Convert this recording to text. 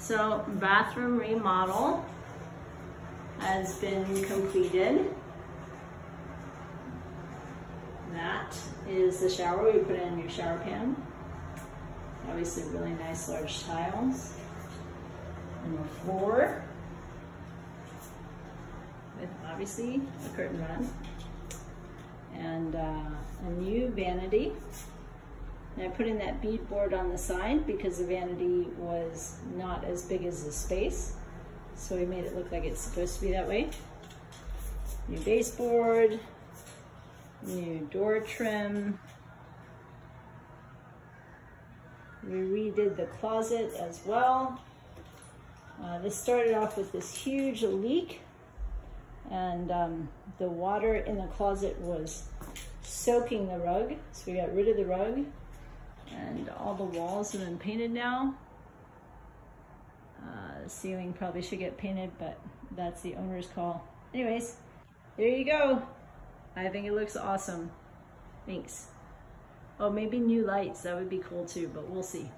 So bathroom remodel has been completed. That is the shower. We put in your shower pan. Obviously really nice large tiles. And the floor with obviously a curtain rod. And uh, a new vanity. And I put in that beadboard on the side because the vanity was not as big as the space. So we made it look like it's supposed to be that way. New baseboard, new door trim. We redid the closet as well. Uh, this started off with this huge leak and um, the water in the closet was soaking the rug. So we got rid of the rug and all the walls have been painted now. Uh, the ceiling probably should get painted, but that's the owner's call. Anyways, there you go. I think it looks awesome. Thanks. Oh, maybe new lights. That would be cool too, but we'll see.